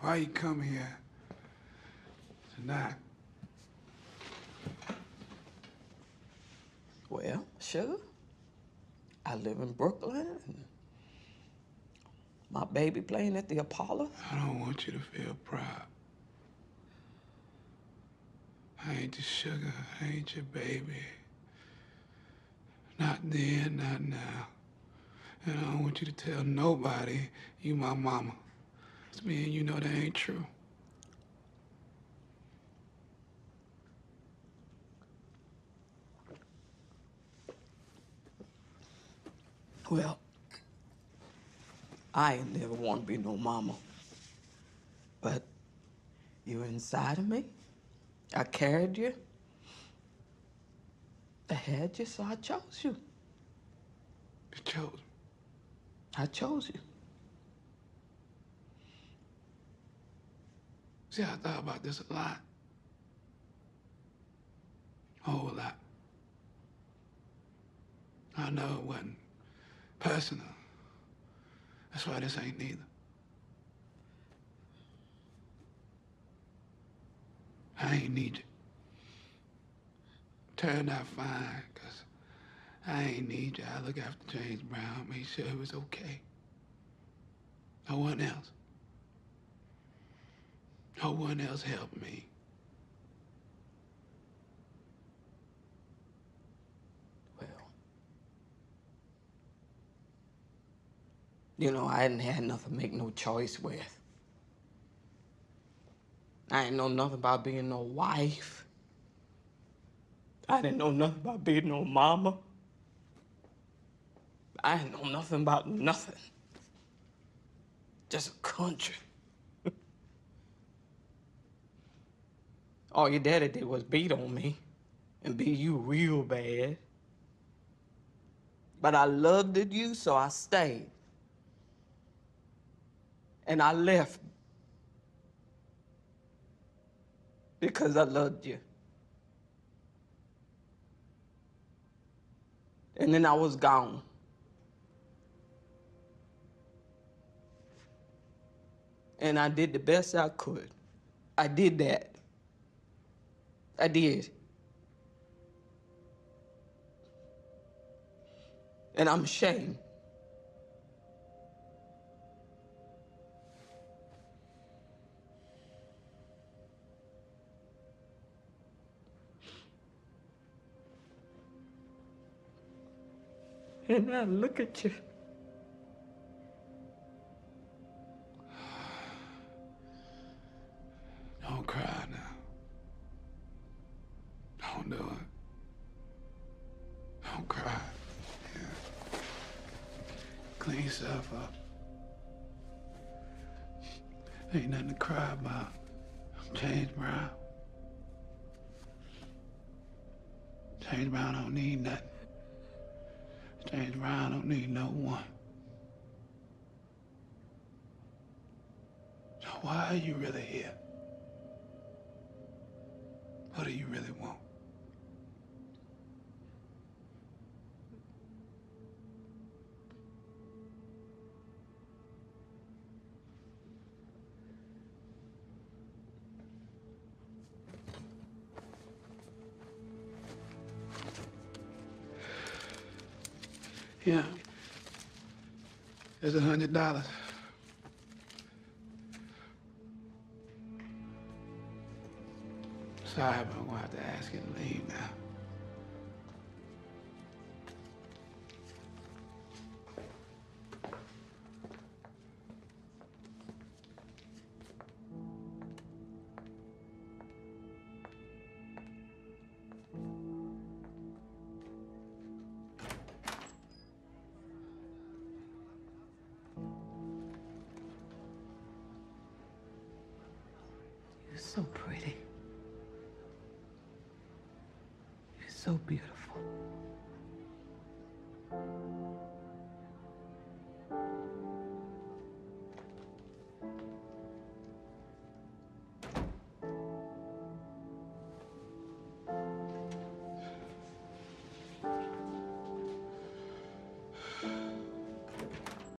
Why you come here tonight? Well, sugar, I live in Brooklyn. And my baby playing at the Apollo. I don't want you to feel proud. I ain't your sugar. I ain't your baby. Not then, not now. And I don't want you to tell nobody you my mama. Me and you know that ain't true. Well, I ain't never want to be no mama. But you're inside of me. I carried you. I had you, so I chose you. You chose. I chose you. See, I thought about this a lot. A whole lot. I know it wasn't personal. That's why this ain't neither. I ain't need you. Turned out fine, cause I ain't need you. I look after James Brown, made sure he was okay. No one else. No one else helped me. Well, you know, I hadn't had nothing to make no choice with. I ain't know nothing about being no wife. I didn't know nothing about being no mama. I didn't know nothing about nothing. Just a country. All your daddy did was beat on me and beat you real bad. But I loved you, so I stayed. And I left because I loved you. And then I was gone. And I did the best I could. I did that. I did. And I'm ashamed. And I look at you. Don't cry now. Don't do it. Oh, don't cry. Yeah. Clean yourself up. Ain't nothing to cry about. I'm James Brown. James Brown don't need nothing. James Brown don't need no one. So why are you really here? What do you really want? Yeah. There's a hundred dollars. Sorry, but I'm gonna have to ask you to leave now. You're so pretty. You're so beautiful.